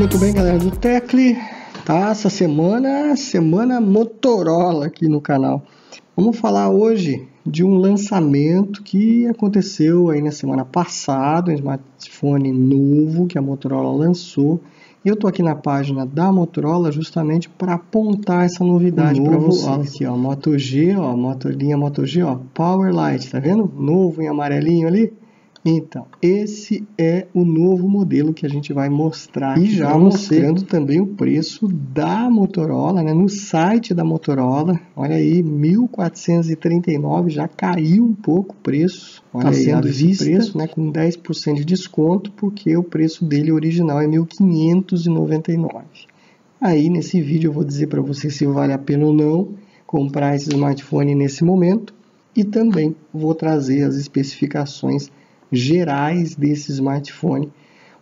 Muito bem, galera do Tecle. Tá, essa semana, semana Motorola aqui no canal. Vamos falar hoje de um lançamento que aconteceu aí na semana passada, um smartphone novo que a Motorola lançou. Eu tô aqui na página da Motorola justamente para apontar essa novidade para vocês. Ó, aqui, ó, Moto G, ó, Moto, linha Moto G, ó, Power Light, tá vendo? Novo em amarelinho ali. Então, esse é o novo modelo que a gente vai mostrar e já mostrando também o preço da Motorola, né? No site da Motorola, olha aí, 1.439, já caiu um pouco o preço. Olha está sendo visto preço, né, com 10% de desconto, porque o preço dele original é 1.599. Aí nesse vídeo eu vou dizer para você se vale a pena ou não comprar esse smartphone nesse momento e também vou trazer as especificações gerais desse smartphone.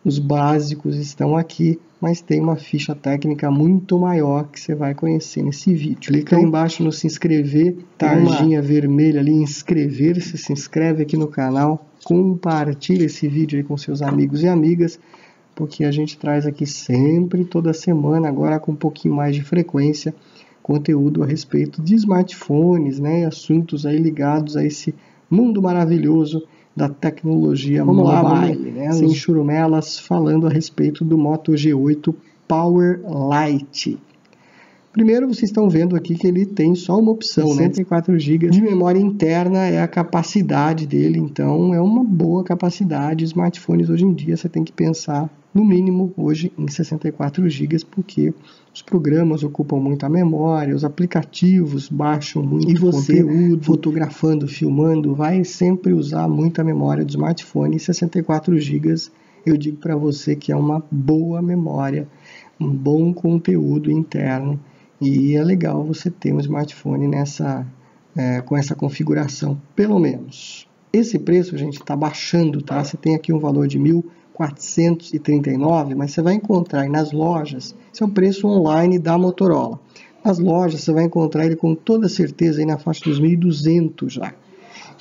Os básicos estão aqui, mas tem uma ficha técnica muito maior que você vai conhecer nesse vídeo. Clica então, aí embaixo no se inscrever, tarjinha vermelha ali, inscrever-se, se inscreve aqui no canal, compartilha esse vídeo aí com seus amigos e amigas, porque a gente traz aqui sempre, toda semana, agora com um pouquinho mais de frequência, conteúdo a respeito de smartphones, né, assuntos aí ligados a esse mundo maravilhoso da tecnologia vamos mobile, lá, né? sem churumelas, falando a respeito do Moto G8 Power Lite. Primeiro, vocês estão vendo aqui que ele tem só uma opção, 64 né? GB de memória interna é a capacidade dele, então é uma boa capacidade. Smartphones hoje em dia você tem que pensar no mínimo hoje em 64 GB, porque os programas ocupam muita memória, os aplicativos baixam muito e você, conteúdo, fotografando, filmando, vai sempre usar muita memória do smartphone. E 64 GB, eu digo para você que é uma boa memória, um bom conteúdo interno e é legal você ter um smartphone nessa é, com essa configuração, pelo menos. Esse preço, gente, está baixando, tá? Você tem aqui um valor de 1.439, mas você vai encontrar nas lojas, esse é o preço online da Motorola. Nas lojas você vai encontrar ele com toda certeza aí na faixa dos 1.200 já.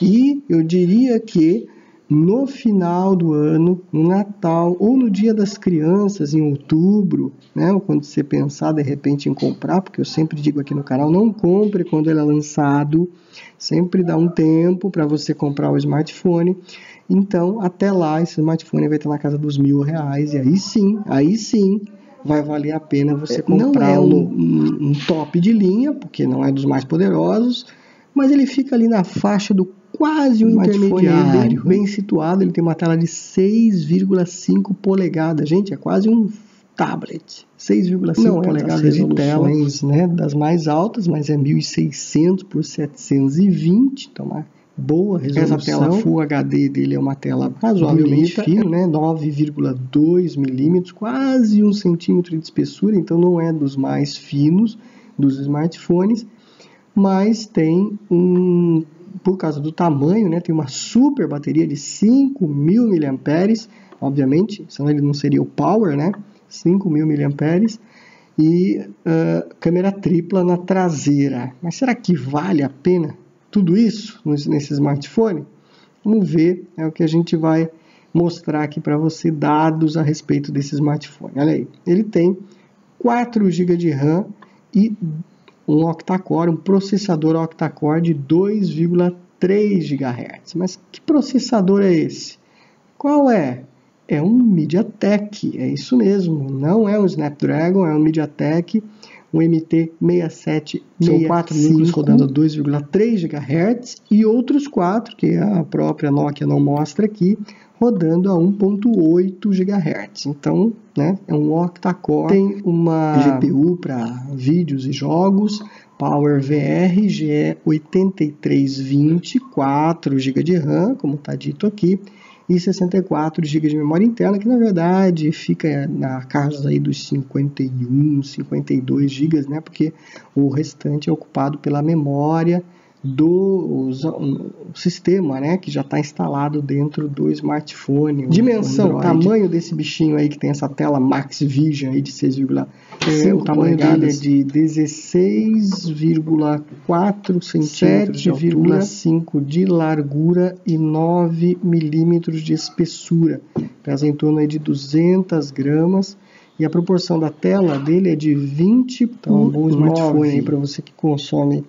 E eu diria que no final do ano, no Natal ou no Dia das Crianças, em outubro, né, quando você pensar de repente em comprar, porque eu sempre digo aqui no canal, não compre quando ele é lançado, sempre dá um tempo para você comprar o smartphone. Então, até lá, esse smartphone vai estar na casa dos mil reais, e aí sim, aí sim, vai valer a pena você comprar é um, um, um top de linha, porque não é dos mais poderosos, mas ele fica ali na faixa do quase um intermediário, bem, bem situado. Ele tem uma tela de 6,5 polegadas. Gente, é quase um tablet. 6,5 polegadas de tela, né, das mais altas, mas é 1600 por 720, então uma boa resolução. Essa tela Full HD dele é uma tela razoavelmente fina, né, 9,2 milímetros, quase um centímetro de espessura, então não é dos mais finos dos smartphones, mas tem um por causa do tamanho, né, tem uma super bateria de 5.000 mAh, obviamente, senão ele não seria o Power, né, 5.000 mAh, e uh, câmera tripla na traseira. Mas será que vale a pena tudo isso nesse smartphone? Vamos ver, é o que a gente vai mostrar aqui para você dados a respeito desse smartphone. Olha aí, ele tem 4 GB de RAM e um octa-core, um processador octa-core de 2,3 GHz. Mas que processador é esse? Qual é? É um MediaTek, é isso mesmo. Não é um Snapdragon, é um MediaTek, um MT6765. São quatro núcleos rodando a 2,3 GHz e outros quatro, que a própria Nokia não mostra aqui, rodando a 1.8 GHz. Então, né, é um octa-core, tem uma GPU para vídeos e jogos, Power VR GE8320, 4 GB de RAM, como está dito aqui, e 64 GB de memória interna, que na verdade fica na casa aí dos 51, 52 GB, né, porque o restante é ocupado pela memória do sistema, né, que já está instalado dentro do smartphone. Dimensão, tamanho desse bichinho aí que tem essa tela Max Vision aí de 6,5 é, o tamanho dele é de 16,4 centímetros, 7,5 de largura e 9 milímetros de espessura. Pesa em torno aí de 200 gramas E a proporção da tela dele é de 20 então, um bom smartphone aí para você que consome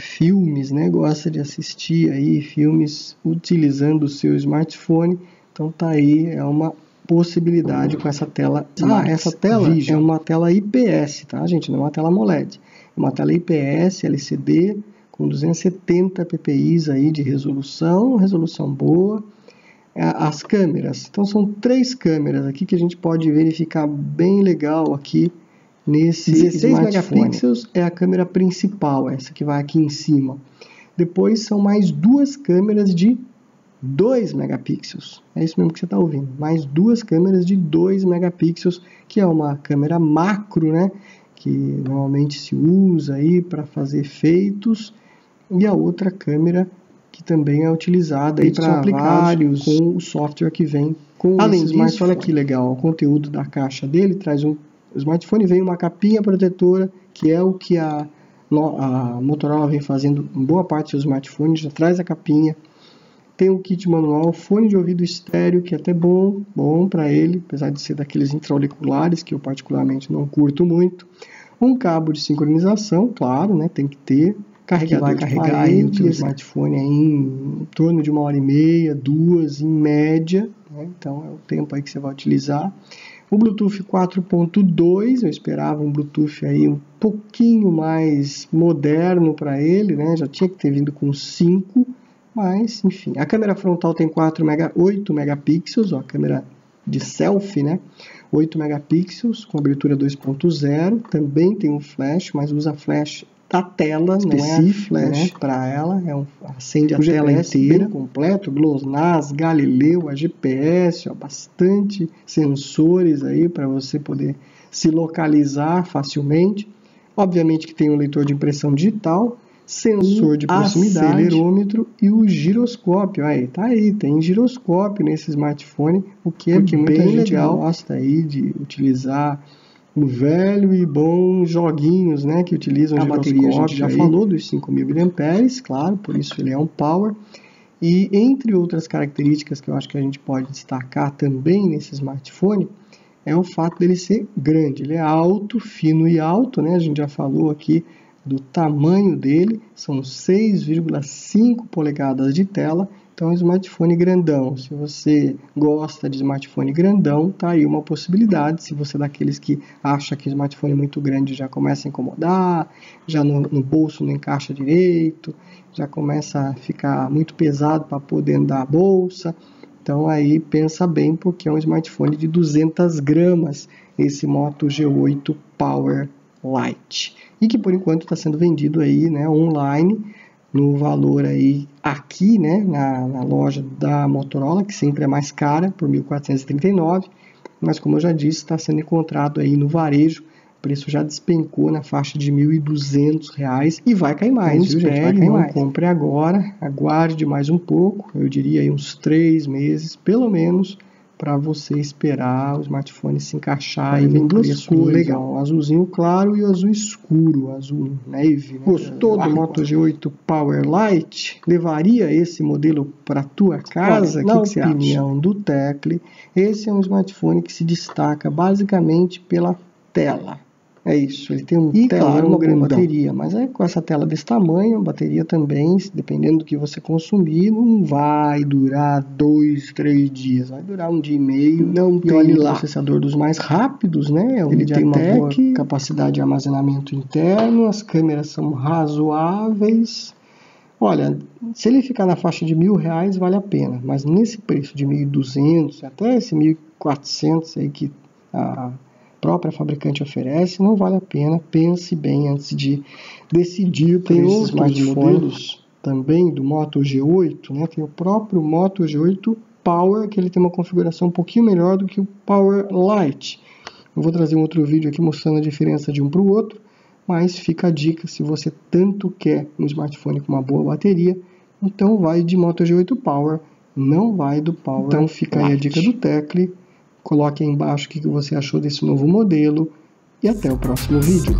filmes, né? Gosta de assistir aí filmes utilizando o seu smartphone. Então tá aí, é uma possibilidade com essa tela. Ah, essa tela Vision. é uma tela IPS, tá, gente? Não é uma tela AMOLED. É uma tela IPS LCD com 270 ppi aí de resolução, resolução boa. É, as câmeras, então são três câmeras aqui que a gente pode verificar bem legal aqui nesse 16 megapixels é a câmera principal, essa que vai aqui em cima. Depois são mais duas câmeras de 2 megapixels. É isso mesmo que você está ouvindo. Mais duas câmeras de 2 megapixels, que é uma câmera macro, né? Que normalmente se usa aí para fazer efeitos. E a outra câmera que também é utilizada aí para vários com o software que vem com Além disso, olha que legal, o conteúdo da caixa dele traz um o smartphone vem uma capinha protetora, que é o que a, a Motorola vem fazendo em boa parte dos smartphones, já traz a capinha. Tem o kit manual, fone de ouvido estéreo, que é até bom, bom para ele, apesar de ser daqueles intraauriculares, que eu particularmente não curto muito. Um cabo de sincronização, claro, né, tem que ter. Carregador vai carregar aí o smartphone aí em, em torno de uma hora e meia, duas, em média. Né, então é o tempo aí que você vai utilizar. O Bluetooth 4.2, eu esperava um Bluetooth aí um pouquinho mais moderno para ele, né? Já tinha que ter vindo com 5, mas enfim. A câmera frontal tem 4 mega, 8 megapixels, ó, a câmera de selfie, né? 8 megapixels com abertura 2.0, também tem um flash, mas usa flash da tela, específico, não é flash né? para ela, é um, acende a o tela GPS inteira, bem completo, GLONASS, Galileu, a GPS, ó, bastante sensores aí para você poder se localizar facilmente. Obviamente que tem um leitor de impressão digital, sensor de proximidade, acelerômetro e o giroscópio. Aí, tá aí, tem giroscópio nesse smartphone, o que é bem legal. gosta aí de utilizar velho e bom joguinhos, né, que utilizam a bateria. A gente já aí. falou dos 5.000 mAh, claro, por isso ele é um power. E entre outras características que eu acho que a gente pode destacar também nesse smartphone é o fato dele ser grande. Ele é alto, fino e alto, né? A gente já falou aqui do tamanho dele, são 6,5 polegadas de tela então, smartphone grandão. Se você gosta de smartphone grandão, tá aí uma possibilidade. Se você é daqueles que acha que smartphone muito grande já começa a incomodar, já no, no bolso não encaixa direito, já começa a ficar muito pesado para pôr dentro da bolsa. Então aí pensa bem porque é um smartphone de 200 gramas esse Moto G8 Power Lite e que por enquanto está sendo vendido aí né, online no valor aí aqui, né, na, na, loja da Motorola, que sempre é mais cara, por 1.439, mas como eu já disse, está sendo encontrado aí no varejo, o preço já despencou na faixa de R$ 1.200 e vai cair mais, viu, gente? Vai cair não mais. compre agora, aguarde mais um pouco, eu diria aí uns três meses, pelo menos, para você esperar o smartphone se encaixar aí vem duas cores, legal, o azulzinho claro e o azul escuro, azul navy. Né? Gostou do Moto G8 Power Lite? Levaria esse modelo para tua casa? Olha, na que opinião do Tecle, esse é um smartphone que se destaca basicamente pela tela. É isso, ele tem um e, telão claro, uma grande bateria, mas é com essa tela desse tamanho, a bateria também, dependendo do que você consumir, não vai durar dois, três dias, vai durar um dia e meio. Não e tem lá. processador dos mais rápidos, né? É ele tem uma boa capacidade de armazenamento interno, as câmeras são razoáveis. Olha, se ele ficar na faixa de mil reais, vale a pena, mas nesse preço de 1.200, até esse 1.400 aí que a própria fabricante oferece, não vale a pena. Pense bem antes de decidir por Tem esses modelos também do Moto G8, né? Tem o próprio Moto G8 Power, que ele tem uma configuração um pouquinho melhor do que o Power Lite. Eu vou trazer um outro vídeo aqui mostrando a diferença de um para o outro, mas fica a dica se você tanto quer um smartphone com uma boa bateria, então vai de Moto G8 Power, não vai do Power. Então fica Lite. aí a dica do Tecle. Coloque aí embaixo o que você achou desse novo modelo e até o próximo vídeo.